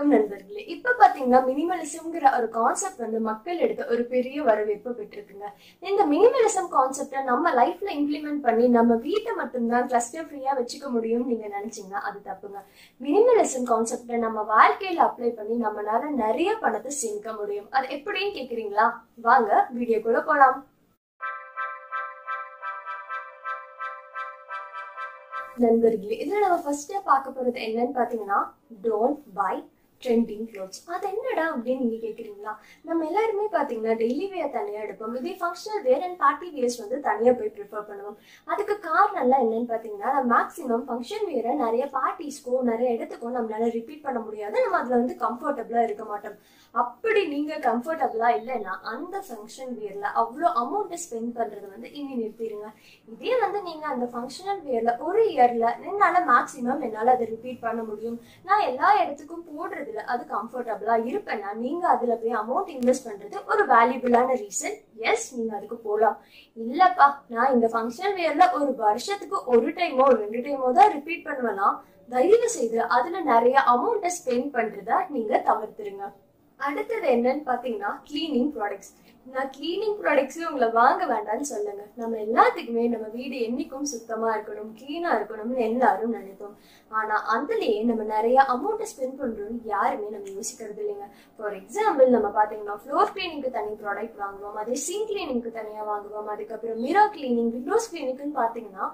வணக்கம் நண்பர்களே. இப்ப பாத்தீங்கன்னா மினிமலிசம்ங்கிற ஒரு கான்செப்ட் வந்து மக்கள் எடுத்த ஒரு பெரிய வரவேற்பு பெற்றிருக்குங்க. இந்த மினிமலிசம் கான்செப்டை நம்ம லைஃப்ல இம்ப்ளிமெண்ட் பண்ணி நம்ம வீட்டை மட்டும்தான் கிளஸ்டர் ஃப்ரீயா வச்சுக்க முடியும் நீங்க நினைச்சீங்கன்னா அது தப்புங்க. மினிமலிசம் கான்செப்டை நம்ம வாழ்க்கையில அப்ளை பண்ணி நம்மளால நிறைய பணத்தை சேமிக்க முடியும். அது எப்படின்னு கேக்குறீங்களா? வாங்க வீடியோக்குள்ள போலாம். நண்பர்களே இதுல நம்ம ஃபர்ஸ்ட் பார்க்க போறது என்னன்னு பாத்தீங்கன்னா டோன்ட் பை ட்ரெண்டிங் க்ளோத்ஸ் அது என்னடா அப்படின்னு நீங்க கேக்குறீங்களா? நம்ம எல்லாருமே பாத்தீங்கன்னா டெய்லி வேர் தனியா எடுப்போம். இதே functional wear and party wears வந்து தனியா போய் ப்ரிஃபர் பண்ணுவோம். அதுக்கு காரணம் எல்லாம் என்னன்னு பாத்தீங்கன்னா நம்ம மேக்ஸிமம் ஃபங்க்ஷன் வேரை நிறைய பார்ட்டிஸ்க்கும் நிறைய இடத்துக்கோ நம்மளால ரிப்பீட் பண்ண முடியாது. நம்ம அதுல வந்து கம்ஃபர்டபுளா இருக்க மாட்டோம். அப்படி நீங்க கம்ஃபர்டபுளா இல்லைன்னா அந்த ஃபங்க்ஷன் வேர்ல அவ்வளோ அமௌண்ட் ஸ்பெண்ட் பண்றது வந்து இனி நிறுத்திடுங்க இதே வந்து நீங்க அந்த ஃபங்க்ஷனல் வேர்ல ஒரு இயர்ல என்னால மேக்ஸிமம் என்னால அதை ரிப்பீட் பண்ண முடியும். நான் எல்லா இடத்துக்கும் போடுறது போடுறதுல அது கம்ஃபர்டபுளா இருப்பேன்னா நீங்க அதுல போய் அமௌண்ட் இன்வெஸ்ட் பண்றது ஒரு வேல்யூபிளான ரீசன் எஸ் நீங்க அதுக்கு போகலாம் இல்லப்பா நான் இந்த ஃபங்க்ஷனல் வேர்ல ஒரு வருஷத்துக்கு ஒரு டைமோ ரெண்டு டைமோ தான் ரிப்பீட் பண்ணுவேன்னா தயவு செய்து அதுல நிறைய அமௌண்ட்டை ஸ்பெண்ட் பண்றத நீங்க தவிர்த்துருங்க. அடுத்தது என்னன்னு பாத்தீங்கன்னா கிளீனிங் ப்ராடக்ட்ஸ் நான் கிளீனிங் ப்ராடக்ட்ஸே உங்களை வாங்க வேண்டாம்னு சொல்லுங்க நம்ம எல்லாத்துக்குமே நம்ம வீடு என்னைக்கும் சுத்தமா இருக்கணும் கிளீனா இருக்கணும்னு எல்லாரும் நினைப்போம். ஆனா அதுலயே நம்ம நிறைய அமௌண்ட்டை ஸ்பெண்ட் பண்றோம் யாருமே நம்ம யோசிக்கிறது இல்லைங்க. ஃபார் எக்ஸாம்பிள் நம்ம பாத்தீங்கன்னா ஃப்ளோர் கிளீனிங்க்கு தனி ப்ராடக்ட் வாங்குவோம் அதே சிங் கிளீனிங்க்கு தனியா வாங்குவோம் அதுக்கப்புறம் மிரா கிளீனிங் விண்டோஸ் கிளீனிங்னு பாத்தீங்கன்னா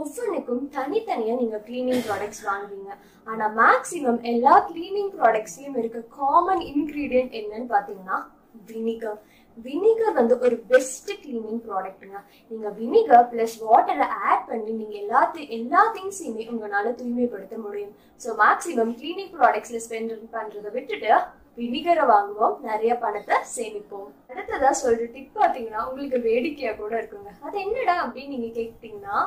ஒவ்வொன்றுக்கும் தனித்தனியாக நீங்கள் க்ளீனிங் ப்ராடக்ட்ஸ் வாங்குவீங்க. ஆனால் மேக்ஸிமம் எல்லா க்ளீனிங் ப்ராடக்ட்ஸையும் இருக்க காமன் இன்க்ரீடியன்ட் என்னன்னு பார்த்தீங்கன்னா வினிகர் வினிகர் வந்து ஒரு பெஸ்ட் கிளீனிங் ப்ராடக்ட்ங்க நீங்க வினிகர் பிளஸ் வாட்டரை ஆட் பண்ணி நீங்க எல்லாத்தையும் எல்லா திங்ஸையுமே உங்களால தூய்மைப்படுத்த முடியும். ஸோ மேக்ஸிமம் கிளீனிங் ப்ராடக்ட்ஸ்ல ஸ்பெண்ட் பண்றதை விட்டுட்டு வினிகரை வாங்குவோம். நிறைய பணத்தை சேமிப்போம். அடுத்ததா சொல்ற டிப் பாத்தீங்கன்னா உங்களுக்கு வேடிக்கையா கூட இருக்குங்க. அது என்னடா அப்படின்னு நீங்க கேட்டீங்கன்னா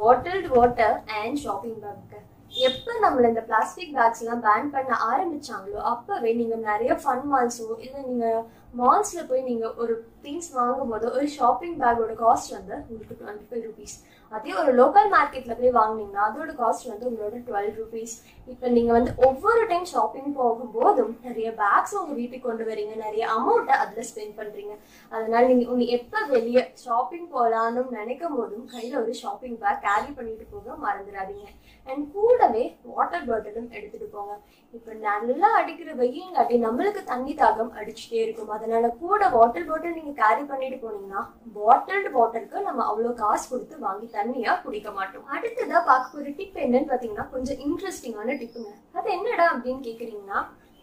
bottled water and shopping bag எப்போ நம்மள இந்த பிளாஸ்டிக் பேக்ஸ் எல்லாம் பேன் பண்ண ஆரம்பிச்சாங்களோ அப்பவே நீங்க நிறைய ஃபன் மால்ஸோ இல்ல நீங்க மால்ஸ்ல போய் நீங்க ஒரு திங்ஸ் வாங்கும் போது ஒரு ஷாப்பிங் பேக்கோட காஸ்ட் வந்து உங்களுக்கு டுவெண்ட்டி ஃபைவ் ருபீஸ் அதே ஒரு லோக்கல் மார்க்கெட்ல போய் வாங்குனீங்கன்னா அதோட காஸ்ட் வந்து உங்களோட டுவெல் ருபீஸ் இப்போ நீங்க வந்து ஒவ்வொரு டைம் ஷாப்பிங் போகும்போதும் நிறைய பேக்ஸ் உங்க வீட்டுக்கு கொண்டு வரீங்க நிறைய அமௌண்ட்டை அதுல ஸ்பெண்ட் பண்றீங்க. அதனால நீங்க உங்க எப்ப வெளியே ஷாப்பிங் போகலான்னு நினைக்கும் போதும் கையில ஒரு ஷாப்பிங் பேக் கேரி பண்ணிட்டு போக மறந்துடாதீங்க. அண்ட் கூடவே வாட்டர் பாட்டிலும் எடுத்துட்டு போங்க. இப்போ நல்லா அடிக்கிற வெயில் காட்டி நம்மளுக்கு தண்ணி தாகம் அடிச்சுட்டே இருக்கும். அதனால கூட வாட்டர் பாட்டில் நீங்க கேரி பண்ணிட்டு போனீங்கன்னா பாட்டில்டு வாட்டருக்கு நம்ம அவ்வளோ காசு கொடுத்து வாங்கி தண்ணியா குடிக்க மாட்டோம். அடுத்ததா பார்க்க போற டிப் என்னன்னு பாத்தீங்கன்னா கொஞ்சம் இன்ட்ரெஸ்டிங்கான டிப்புங்க அது என்னடா அப்படின்னு கேக்குறீங்கன்னா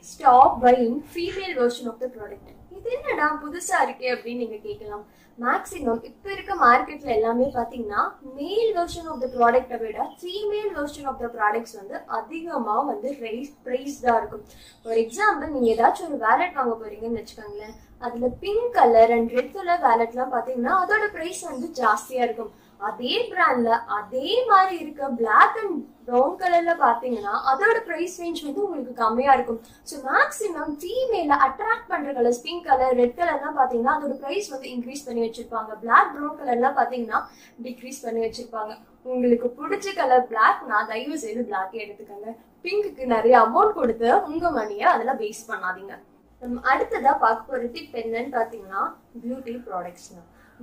stop buying female version of the product இது என்னடா புதுசா இருக்கே அப்படின்னு நீங்க கேட்கலாம் மேக்ஸிமம் இப்ப இருக்க மார்க்கெட்ல எல்லாமே பாத்தீங்கன்னா மேல் வெர்ஷன் ஆஃப் த ப்ராடக்ட்டை விட female version of the products வந்து அதிகமா வந்து ரைஸ் ப்ரைஸ்டா இருக்கும். ஃபார் எக்ஸாம்பிள் நீங்க ஏதாச்சும் ஒரு வேலட் வாங்க போறீங்கன்னு வச்சுக்கோங்களேன். அதுல pink colour and red colour வேலட்லாம் பாத்தீங்கன்னா அதோட பிரைஸ் வந்து ஜாஸ்தியா இருக்கும். அதே பிராண்ட்ல அதே மாதிரி இருக்க பிளாக் அண்ட் ப்ரௌன் கலர்ல பாத்தீங்கன்னா அதோட பிரைஸ் ரேஞ்ச் வந்து உங்களுக்கு கம்மியா இருக்கும். ஸோ மேக்ஸிமம் ஃபீமேல அட்ராக்ட் பண்ற கலர்ஸ் பிங்க் கலர் ரெட் கலர்லாம் பாத்தீங்கன்னா அதோட பிரைஸ் வந்து இன்க்ரீஸ் பண்ணி வச்சிருப்பாங்க. பிளாக் ப்ரௌன் கலர்லாம் பாத்தீங்கன்னா டிக்ரீஸ் பண்ணி வச்சிருப்பாங்க. உங்களுக்கு பிடிச்ச கலர் பிளாக்னா தயவு செய்து பிளாக்கே எடுத்துக்கோங்க. பிங்க்குக்கு நிறைய அமௌண்ட் கொடுத்து உங்க மணியை அதுல வேஸ்ட் பண்ணாதீங்க. நம்ம அடுத்ததா பார்க்க போற டிப் என்னன்னு பாத்தீங்கன்னா beauty products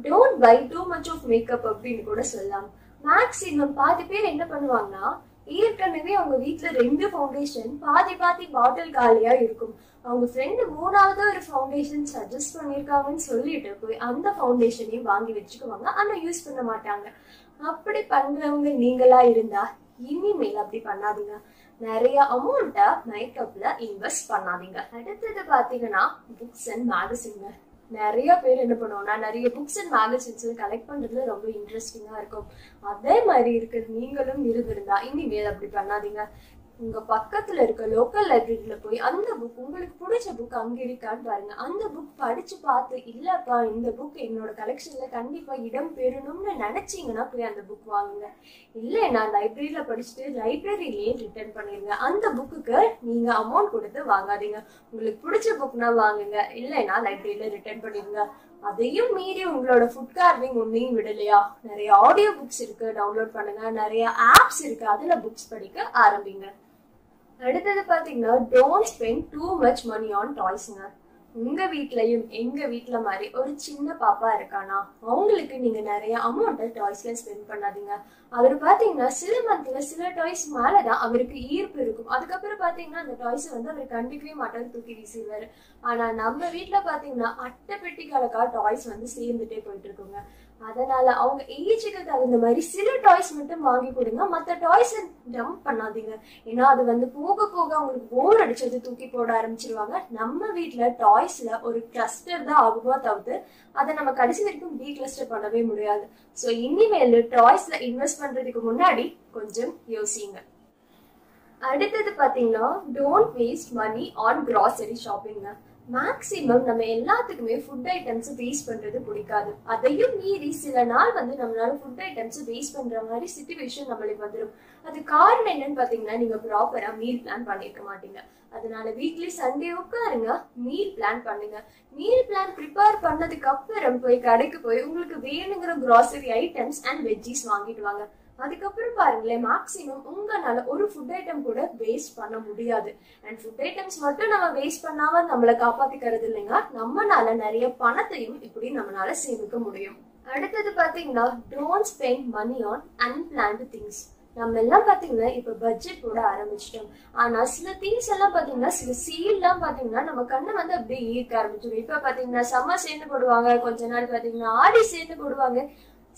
don't buy too much of makeup அப்படின்னு கூட சொல்லலாம். மேக்ஸிமம் பாதி பேர் என்ன பண்ணுவாங்கன்னா ஏற்கனவே அவங்க வீட்டுல ரெண்டு ஃபவுண்டேஷன் பாதி பாதி பாட்டில் காலியா இருக்கும். அவங்க ஃப்ரெண்டு மூணாவது ஒரு ஃபவுண்டேஷன் சஜஸ்ட் பண்ணியிருக்காங்கன்னு சொல்லிட்டு போய் அந்த ஃபவுண்டேஷனையும் வாங்கி வச்சுக்குவாங்க. ஆனா யூஸ் பண்ண மாட்டாங்க. அப்படி பண்றவங்க நீங்களா இருந்தா இனிமேல் அப்படி பண்ணாதீங்க. நிறைய அமௌண்ட்டை மேக்கப்ல இன்வெஸ்ட் பண்ணாதீங்க. அடுத்தது பாத்தீங்கன்னா புக்ஸ் அண்ட் மேகசின்ங்க நிறைய பேர் என்ன பண்ணுவோம்னா நிறைய புக்ஸ் அண்ட் மேகசின்ஸ் கலெக்ட் பண்றதுல ரொம்ப இன்ட்ரெஸ்டிங்கா இருக்கும். அதே மாதிரி இருக்கிறது நீங்களும் இருந்திருந்தா இனிமேல் அப்படி பண்ணாதீங்க. உங்க பக்கத்துல இருக்க லோக்கல் லைப்ரரியில போய் அந்த புக் உங்களுக்கு பிடிச்ச புக் அங்க இருக்கான்னு பாருங்க. அந்த புக் படிச்சு பார்த்து இல்லப்பா இந்த புக் என்னோட கலெக்ஷன்ல கண்டிப்பா இடம் பெறணும்னு நினைச்சீங்கன்னா போய் அந்த புக் வாங்குங்க. இல்லைன்னா லைப்ரரியில படிச்சுட்டு லைப்ரரியிலேயே ரிட்டர்ன் பண்ணிருங்க. அந்த புக்குக்கு நீங்க அமௌண்ட் கொடுத்து வாங்காதீங்க. உங்களுக்கு பிடிச்ச புக்னா வாங்குங்க. இல்லைன்னா லைப்ரரியில ரிட்டர்ன் பண்ணிருங்க. அதையும் மீறி உங்களோட ஃபுட் கார்விங் ஒன்றையும் விடலையா? நிறைய ஆடியோ புக்ஸ் இருக்கு. டவுன்லோட் பண்ணுங்க. நிறைய ஆப்ஸ் இருக்கு. அதுல புக்ஸ் படிக்க ஆரம்பிங்க. அடுத்தது பார்த்தீங்கன்னா don't spend too much money on டாய்ஸ்ங்க உங்க வீட்லயும் எங்க வீட்டில் மாதிரி ஒரு சின்ன பாப்பா இருக்கானா அவங்களுக்கு நீங்க நிறைய அமௌண்ட்டை டாய்ஸ்ல ஸ்பெண்ட் பண்ணாதீங்க. அவர் பாத்தீங்கன்னா சில மந்த்ல சில டாய்ஸ் மேலதான் அவருக்கு ஈர்ப்பு இருக்கும். அதுக்கப்புறம் பாத்தீங்கன்னா அந்த டாய்ஸ் வந்து அவர் கண்டுக்கவே மாட்டாரு தூக்கி வீசிடுவாரு. ஆனா நம்ம வீட்டில் பாத்தீங்கன்னா அட்டை பெட்டி கணக்கா டாய்ஸ் வந்து சேர்ந்துட்டே போயிட்டு இருக்குங்க. அதனால அவங்க ஏஜுக்கு தகுந்த மாதிரி சில டாய்ஸ் மட்டும் வாங்கி கொடுங்க. மற்ற டாய்ஸ் டம்ப் பண்ணாதீங்க. ஏன்னா அது வந்து போக போக அவங்களுக்கு போர் அடிச்சது தூக்கி போட ஆரம்பிச்சிருவாங்க. நம்ம வீட்ல டாய்ஸ்ல ஒரு கிளஸ்டர் தான் ஆகுமோ தவிர்த்து அதை நம்ம கடைசி வரைக்கும் டீ கிளஸ்டர் பண்ணவே முடியாது. ஸோ இனிமேல் டாய்ஸ்ல இன்வெஸ்ட் பண்றதுக்கு முன்னாடி கொஞ்சம் யோசிங்க. அடுத்தது பாத்தீங்கன்னா don't waste money on grocery ஷாப்பிங்க maximum நம்ம எல்லாத்துக்குமே ஃபுட் ஐட்டம்ஸ் வேஸ்ட் பண்றது பிடிக்காது. அதையும் மீறி சில நாள் வந்து நம்மளால ஃபுட் ஐட்டம்ஸ் வேஸ்ட் பண்ற மாதிரி சுச்சுவேஷன் நம்மளுக்கு வந்துடும் அது காரணம் என்னன்னு பாத்தீங்கன்னா நீங்க ப்ராப்பரா மீல் பிளான் பண்ணிருக்க மாட்டீங்க. அதனால வீக்லி சண்டே உட்காருங்க மீல் பிளான் பண்ணுங்க. மீல் பிளான் ப்ரிப்பேர் பண்ணதுக்கு அப்புறம் போய் கடைக்கு போய் உங்களுக்கு வேணுங்கிற கிராசரி ஐட்டம்ஸ் அண்ட் வெஜ்ஜீஸ் வாங்கிட்டு வாங்க. அதுக்கப்புறம் பாருங்களேன் மேக்ஸிமம் உங்களால ஒரு ஃபுட் ஐட்டம் கூட வேஸ்ட் பண்ண முடியாது. அண்ட் ஃபுட் ஐட்டம்ஸ் மட்டும் நம்ம வேஸ்ட் பண்ணாம நம்மளை காப்பாத்திக்கிறது இல்லைங்க. நம்மனால நிறைய பணத்தையும் இப்படி நம்மளால சேமிக்க முடியும். அடுத்தது பாத்தீங்கன்னா don't spend money on unplanned things நம்ம எல்லாம் பாத்தீங்கன்னா இப்ப பட்ஜெட் போட ஆரம்பிச்சிட்டோம். ஆனா சில திங்ஸ் எல்லாம் பாத்தீங்கன்னா சில சீல்லாம் பாத்தீங்கன்னா நம்ம கண்ணை வந்து அப்படியே ஈர்க்க ஆரம்பிச்சிடும். இப்ப பாத்தீங்கன்னா சம்மர் சேர்ந்து போடுவாங்க கொஞ்ச நாள் பாத்தீங்கன்னா ஆடி சேர்ந்து போடுவாங்க.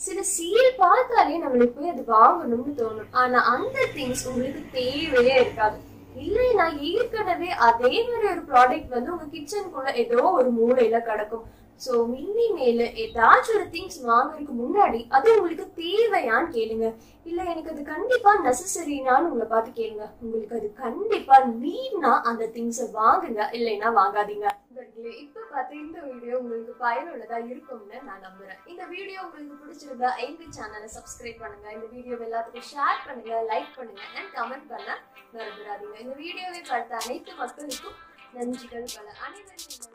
சில சீல் பார்த்தாலே நம்மளுக்கு போய் அது வாங்கணும்னு தோணும். ஆனா அந்த திங்ஸ் உங்களுக்கு தேவையே இருக்காது. இல்லைன்னா ஏற்கனவே அதே மாதிரி ஒரு ப்ராடக்ட் வந்து உங்க கிச்சனுக்குள்ள ஏதோ ஒரு மூலையில கிடக்கும். ஸோ மின்னி மேல ஏதாச்சும் ஒரு திங்ஸ் வாங்குறதுக்கு முன்னாடி அது உங்களுக்கு தேவையான்னு கேளுங்க. இல்லை எனக்கு அது கண்டிப்பா நெசசரினான்னு உங்களை பார்த்து கேளுங்க. உங்களுக்கு அது கண்டிப்பா நீட்னா அந்த திங்ஸை வாங்குங்க இல்லைன்னா வாங்காதீங்க. இப்போ இப்ப பார்த்த இந்த வீடியோ உங்களுக்கு பயனுள்ளதா இருக்கும்னு நான் நம்புறேன். இந்த வீடியோ உங்களுக்கு பிடிச்சிருந்தா எங்க சேனலை சப்ஸ்கிரைப் பண்ணுங்க. இந்த வீடியோ எல்லாத்துக்கும் ஷேர் பண்ணுங்க லைக் பண்ணுங்க அண்ட் கமெண்ட் பண்ண மறந்துடாதீங்க. இந்த வீடியோவை பார்த்த அனைத்து மக்களுக்கும் நன்றிகள் பல. அனைவரும்